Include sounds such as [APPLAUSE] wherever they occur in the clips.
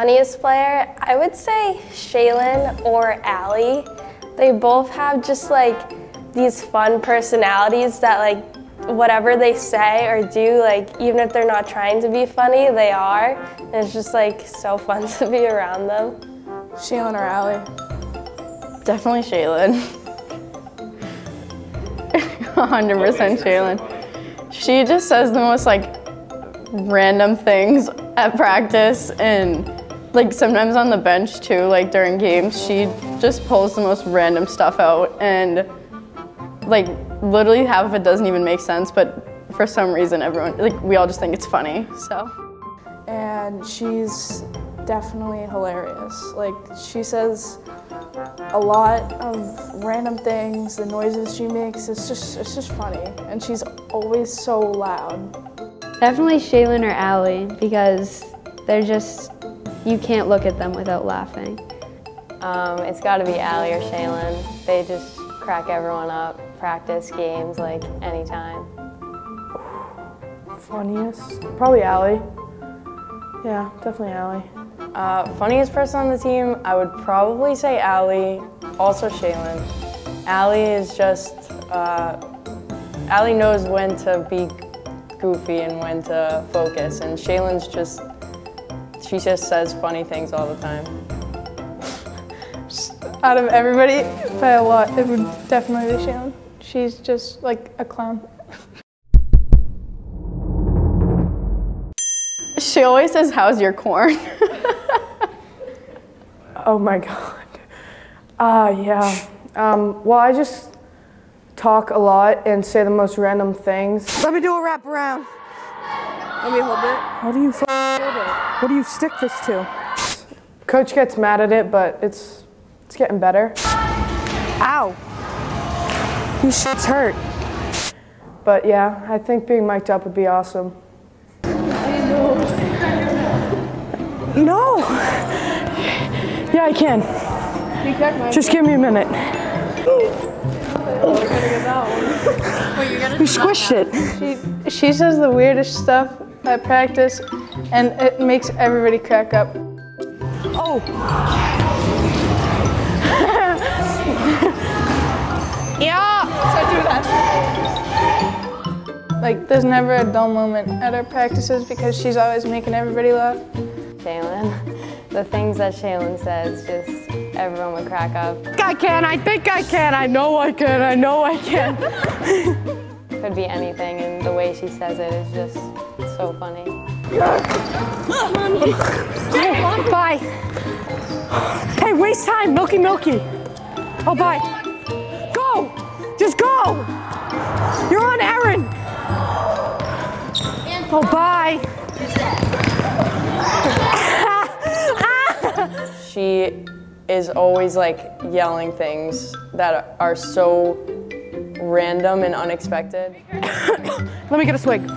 Funniest player, I would say Shaylin or Allie. They both have just like these fun personalities that like whatever they say or do, like even if they're not trying to be funny, they are. And it's just like so [LAUGHS] fun to be around them. Shaylin or Allie? Definitely Shaylin. [LAUGHS] 100% Shaylin. She just says the most like random things at practice and like sometimes on the bench too, like during games, she just pulls the most random stuff out and like literally half of it doesn't even make sense, but for some reason everyone, like we all just think it's funny, so. And she's definitely hilarious. Like she says a lot of random things, the noises she makes, it's just, it's just funny. And she's always so loud. Definitely Shaylin or Allie because they're just, you can't look at them without laughing. Um, it's got to be Allie or Shaylin. They just crack everyone up, practice games like anytime. Funniest? Probably Allie. Yeah, definitely Allie. Uh, funniest person on the team, I would probably say Allie, also Shaylin. Allie is just, uh, Allie knows when to be goofy and when to focus, and Shaylin's just, she just says funny things all the time. [LAUGHS] Out of everybody, by a lot, it would definitely be Shaylin. She's just like a clown. [LAUGHS] She always says, how's your corn? [LAUGHS] oh my God. Ah, uh, yeah. Um, well, I just talk a lot and say the most random things. Let me do a wrap around. Let me hold it. How do you hold it? What do you stick this to? Coach gets mad at it, but it's it's getting better. Ow. You shit's hurt. But yeah, I think being mic'd up would be awesome. No. Yeah, I can. Just give me a minute. You squished it. She, she says the weirdest stuff at practice, and it makes everybody crack up. Oh. [LAUGHS] yeah. So do that. Like, there's never a dull moment at our practices because she's always making everybody laugh. Shaylin. [LAUGHS] The things that Shaylin says, just everyone would crack up. I can, I think I can, I know I can, I know I can. [LAUGHS] Could be anything, and the way she says it is just so funny. Oh, bye. Hey, waste time, Milky Milky. Oh, bye. Go! Just go! You're on errand. Oh, bye. she is always like yelling things that are so random and unexpected. [COUGHS] Let me get a swig. [COUGHS]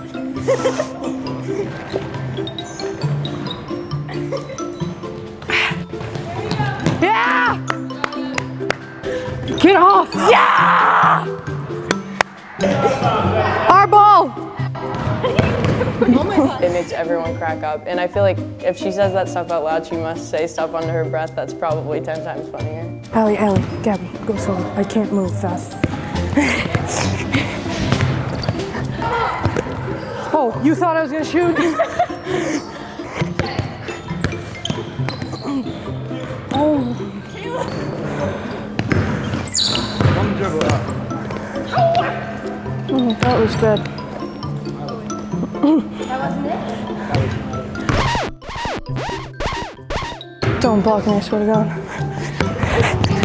yeah! Get off! Yeah! Our ball! it makes everyone crack up. And I feel like if she says that stuff out loud, she must say stuff under her breath that's probably 10 times funnier. Allie, Allie, Gabby, go slow. I can't move fast. [LAUGHS] oh, you thought I was gonna shoot? oh. Oh, that was good. Don't block me, I swear to God.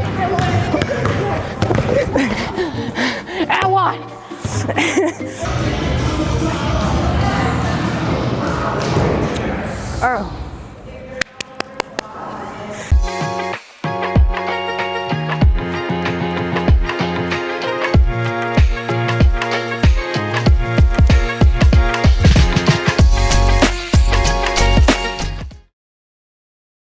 Ow! [LAUGHS] oh.